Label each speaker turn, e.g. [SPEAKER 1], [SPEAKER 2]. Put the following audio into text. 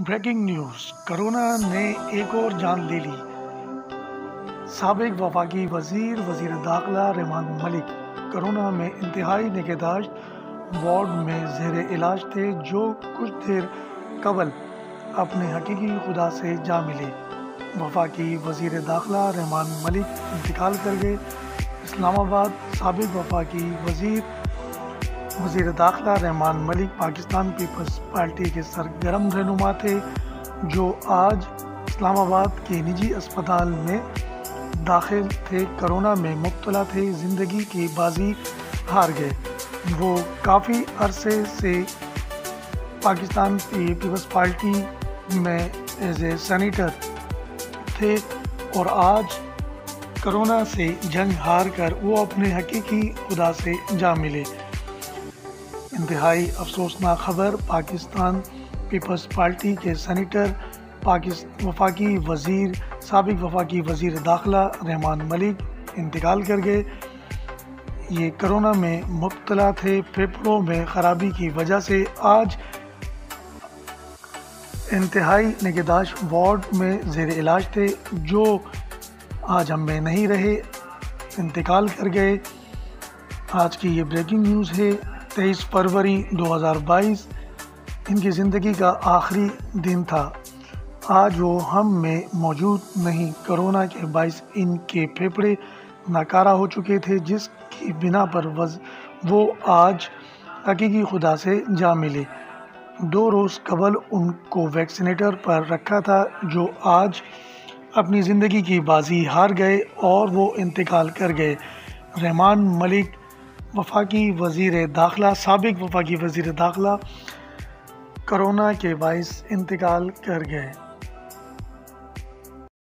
[SPEAKER 1] Breaking news. Corona ने एक और जान ले ली। सबक वफाकी वज़ीर वज़ीर दाखिला रहमान मलिक। कोरोना में इंतहाई निगहदाश्त वार्ड में जेर इलाज थे, जो कुछ देर कबल अपने हकीकी खुदा से जा मिले। वफाकी वज़ीर दाखिला रहमान मलिक इंतकाल कर गए। इस्लामाबाद सबक वफाकी वज़ीर वज़ीर दाखिला रहमान मलिक पाकिस्तान पीपल्स पार्टी के सरगर्म रहनुमा थे, जो आज इस्लामाबाद के निजी अस्पताल में दाखिल थे। कोरोना में मुबतला थे, ज़िंदगी की बाजी हार गए। वो काफ़ी अरसे से पाकिस्तान पीपल्स पार्टी में एज ए सैनिटर थे और आज कोरोना से जंग हार कर वो अपने हकीकी खुदा से जा मिले। इंतहाई अफसोसनाक खबर, पाकिस्तान पीपल्स पार्टी के सैनिटर पाकिस्तान वफाकी वज़ीर, सबक वफाकी वज़ीर दाखिला रहमान मलिक इंतकाल कर गए। ये करोना में मुबतला थे। फेफड़ों में ख़राबी की वजह से आज इंतहाई निगहदाश वार्ड में जेर इलाज थे, जो आज हम में नहीं रहे। इंतकाल कर गए। आज की ये ब्रेकिंग न्यूज़ है। तेईस फरवरी 2022 इनकी ज़िंदगी का आखिरी दिन था। आज वो हम में मौजूद नहीं। कोरोना के बायस इनके फेफड़े नाकारा हो चुके थे, जिसकी बिना पर वज वो आज हकीकी खुदा से जा मिले। दो रोज़ कबल उनको वैक्सीनेटर पर रखा था, जो आज अपनी ज़िंदगी की बाजी हार गए और वो इंतकाल कर गए। रहमान मलिक वफाकी वज़ीर दाखिला सबक वफाकी वज़ी दाखिला करोना के बायस इंतकाल कर गए।